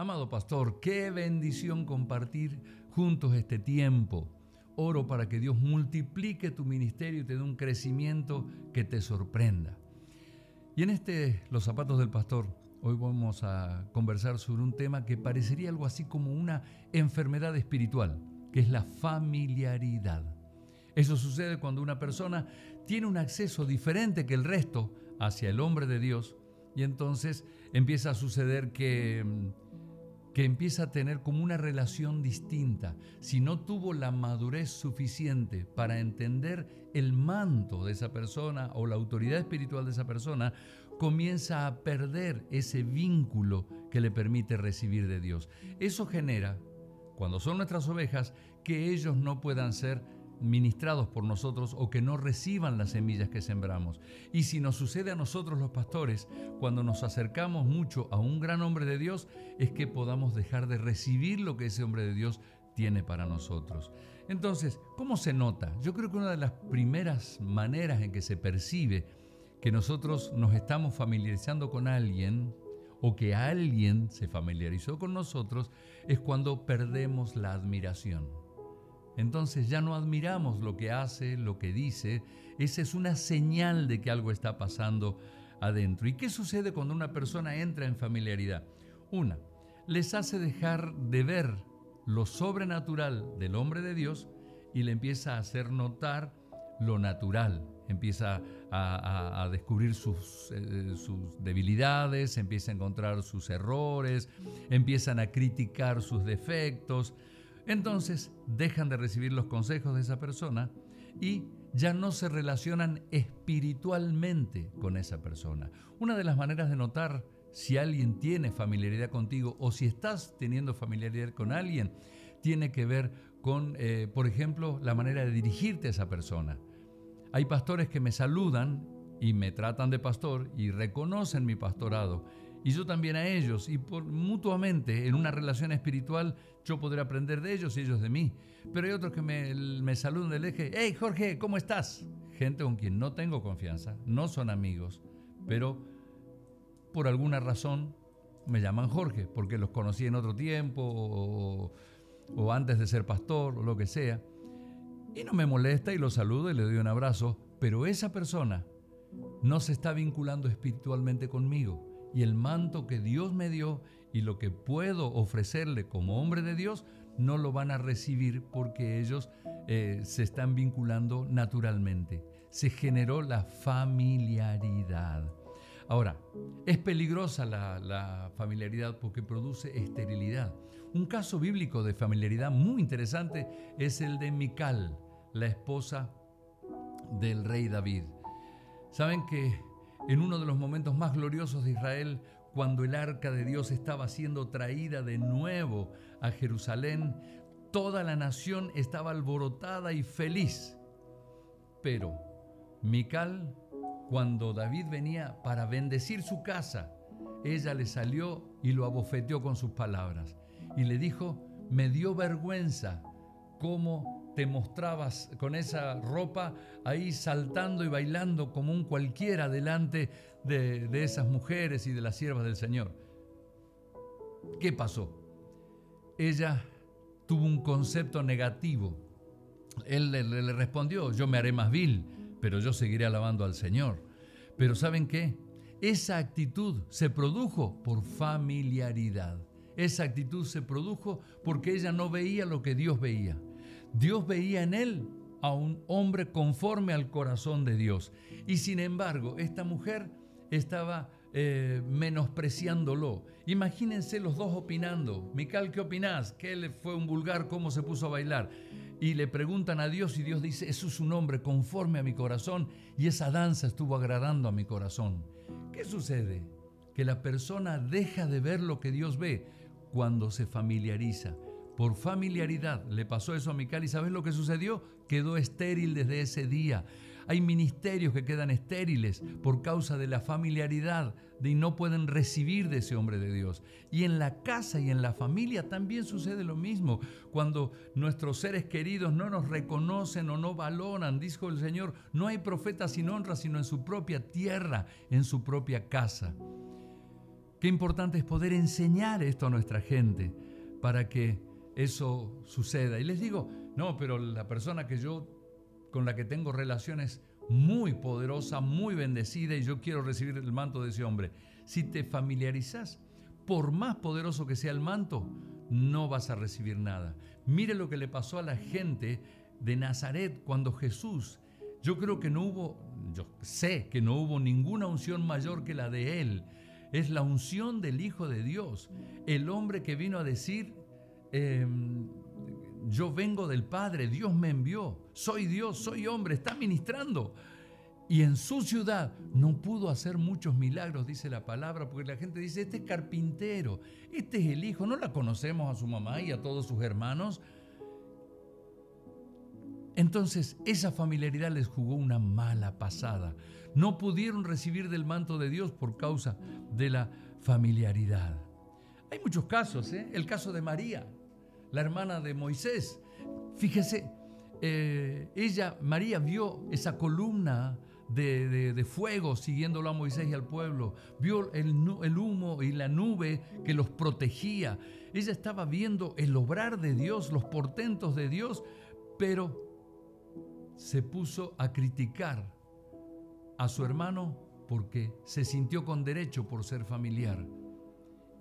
Amado pastor, qué bendición compartir juntos este tiempo. Oro para que Dios multiplique tu ministerio y te dé un crecimiento que te sorprenda. Y en este Los zapatos del pastor, hoy vamos a conversar sobre un tema que parecería algo así como una enfermedad espiritual, que es la familiaridad. Eso sucede cuando una persona tiene un acceso diferente que el resto hacia el hombre de Dios y entonces empieza a suceder que mm, que empieza a tener como una relación distinta, si no tuvo la madurez suficiente para entender el manto de esa persona o la autoridad espiritual de esa persona, comienza a perder ese vínculo que le permite recibir de Dios. Eso genera, cuando son nuestras ovejas, que ellos no puedan ser ministrados por nosotros o que no reciban las semillas que sembramos. Y si nos sucede a nosotros los pastores, cuando nos acercamos mucho a un gran hombre de Dios, es que podamos dejar de recibir lo que ese hombre de Dios tiene para nosotros. Entonces, ¿cómo se nota? Yo creo que una de las primeras maneras en que se percibe que nosotros nos estamos familiarizando con alguien o que alguien se familiarizó con nosotros es cuando perdemos la admiración. Entonces ya no admiramos lo que hace, lo que dice. Esa es una señal de que algo está pasando adentro. ¿Y qué sucede cuando una persona entra en familiaridad? Una, les hace dejar de ver lo sobrenatural del hombre de Dios y le empieza a hacer notar lo natural. Empieza a, descubrir sus, eh, sus debilidades, empieza a encontrar sus errores, empiezan a criticar sus defectos. Entonces dejan de recibir los consejos de esa persona y ya no se relacionan espiritualmente con esa persona. Una de las maneras de notar si alguien tiene familiaridad contigo o si estás teniendo familiaridad con alguien, tiene que ver con, eh, por ejemplo, la manera de dirigirte a esa persona. Hay pastores que me saludan y me tratan de pastor y reconocen mi pastorado y yo también a ellos, y por, mutuamente en una relación espiritual yo podré aprender de ellos y ellos de mí. Pero hay otros que me, me saludan del eje, hey Jorge, ¿cómo estás? Gente con quien no tengo confianza, no son amigos, pero por alguna razón me llaman Jorge, porque los conocí en otro tiempo o, antes de ser pastor o lo que sea. Y no me molesta y lo saludo y le doy un abrazo, pero esa persona no se está vinculando espiritualmente conmigo y el manto que Dios me dio y lo que puedo ofrecerle como hombre de Dios, no lo van a recibir porque ellos eh, se están vinculando naturalmente. Se generó la familiaridad. Ahora, es peligrosa la, la, familiaridad porque produce esterilidad. Un caso bíblico de familiaridad muy interesante es el de Mical, la esposa del rey David. Saben que en uno de los momentos más gloriosos de Israel, cuando el arca de Dios estaba siendo traída de nuevo a Jerusalén, toda la nación estaba alborotada y feliz. Pero Mical, cuando David venía para bendecir su casa, ella le salió y lo abofeteó con sus palabras y le dijo, me dio vergüenza cómo te mostrabas con esa ropa ahí saltando y bailando como un cualquiera delante de, esas mujeres y de las siervas del Señor. ¿Qué pasó? Ella tuvo un concepto negativo. Él le, le respondió, yo me haré más vil, pero yo seguiré alabando al Señor. Pero ¿saben qué? Esa actitud se produjo por familiaridad. Esa actitud se produjo porque ella no veía lo que Dios veía. Dios veía en él a un hombre conforme al corazón de Dios. Y sin embargo, esta mujer estaba eh, menospreciándolo. Imagínense los dos opinando. Mical, ¿qué opinás? Que él fue un vulgar, cómo se puso a bailar. Y le preguntan a Dios y Dios dice, eso es un hombre conforme a mi corazón y esa danza estuvo agradando a mi corazón. ¿Qué sucede? Que la persona deja de ver lo que Dios ve cuando se familiariza por familiaridad le pasó eso a Mical y ¿sabes lo que sucedió? Quedó estéril desde ese día. Hay ministerios que quedan estériles por causa de la familiaridad y no pueden recibir de ese hombre de Dios. Y en la casa y en la familia también sucede lo mismo. Cuando nuestros seres queridos no nos reconocen o no valoran, dijo el Señor, no hay profeta sin honra sino en su propia tierra, en su propia casa. qué importante es poder enseñar esto a nuestra gente para que eso suceda. Y les digo, no, pero la persona que yo, con la que tengo relaciones muy poderosa, muy bendecida y yo quiero recibir el manto de ese hombre. Si te familiarizas, por más poderoso que sea el manto, no vas a recibir nada. Mire lo que le pasó a la gente de Nazaret cuando Jesús, yo creo que no hubo, yo sé que no hubo ninguna unción mayor que la de él. Es la unción del Hijo de Dios, el hombre que vino a decir, em, yo vengo del Padre, Dios me envió, soy Dios, soy hombre, está ministrando. Y en su ciudad no pudo hacer muchos milagros, dice la palabra, porque la gente dice, este es carpintero, este es el hijo, no la conocemos a su mamá y a todos sus hermanos. Entonces esa familiaridad les jugó una mala pasada. No pudieron recibir del manto de Dios por causa de la familiaridad. Hay muchos casos, ¿eh? el caso de María la hermana de Moisés. Fíjese, eh, ella, María, vio esa columna de, fuego siguiéndolo a Moisés y al pueblo, vio el, el humo y la nube que los protegía. Ella estaba viendo el obrar de Dios, los portentos de Dios, pero se puso a criticar a su hermano porque se sintió con derecho por ser familiar.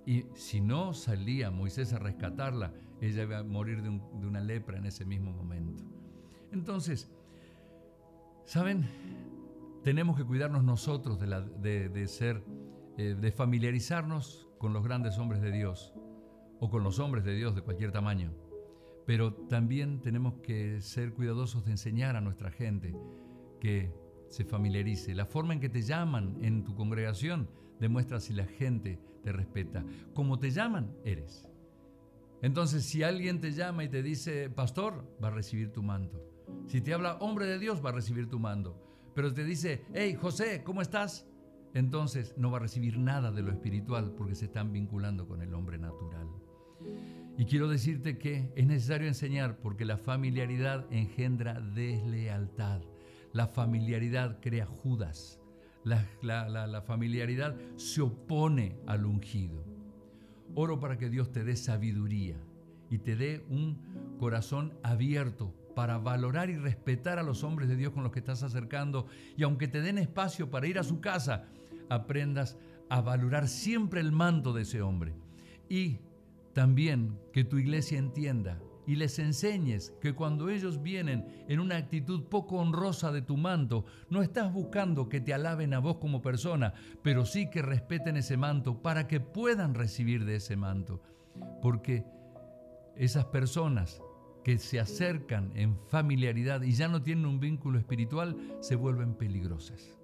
Y si no salía Moisés a rescatarla, ella iba a morir de, una lepra en ese mismo momento. Entonces, ¿saben? Tenemos que cuidarnos nosotros de, ser, eh, de familiarizarnos con los grandes hombres de Dios o con los hombres de Dios de cualquier tamaño. Pero también tenemos que ser cuidadosos de enseñar a nuestra gente que se familiarice. La forma en que te llaman en tu congregación demuestra si la gente te respeta. Como te llaman, eres. Entonces, si alguien te llama y te dice, pastor, va a recibir tu manto. Si te habla hombre de Dios, va a recibir tu manto. Pero te dice, hey, José, ¿cómo estás? Entonces no va a recibir nada de lo espiritual porque se están vinculando con el hombre natural. Y quiero decirte que es necesario enseñar porque la familiaridad engendra deslealtad. La familiaridad crea Judas. La, familiaridad se opone al ungido. Oro para que Dios te dé sabiduría y te dé un corazón abierto para valorar y respetar a los hombres de Dios con los que estás acercando y aunque te den espacio para ir a su casa, aprendas a valorar siempre el manto de ese hombre. Y también que tu iglesia entienda y les enseñes que cuando ellos vienen en una actitud poco honrosa de tu manto, no estás buscando que te alaben a vos como persona, pero sí que respeten ese manto para que puedan recibir de ese manto. Porque esas personas que se acercan en familiaridad y ya no tienen un vínculo espiritual, se vuelven peligrosas.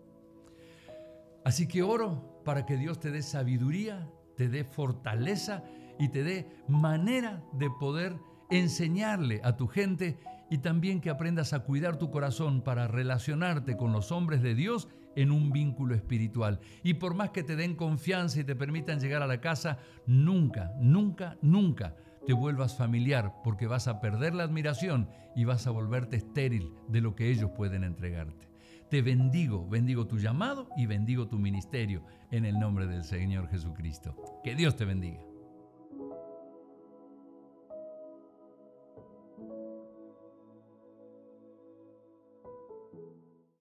Así que oro para que Dios te dé sabiduría, te dé fortaleza y te dé manera de poder enseñarle a tu gente y también que aprendas a cuidar tu corazón para relacionarte con los hombres de Dios en un vínculo espiritual. Y por más que te den confianza y te permitan llegar a la casa, nunca, nunca, nunca te vuelvas familiar porque vas a perder la admiración y vas a volverte estéril de lo que ellos pueden entregarte. Te bendigo, bendigo tu llamado y bendigo tu ministerio en el nombre del Señor Jesucristo. Que Dios te bendiga.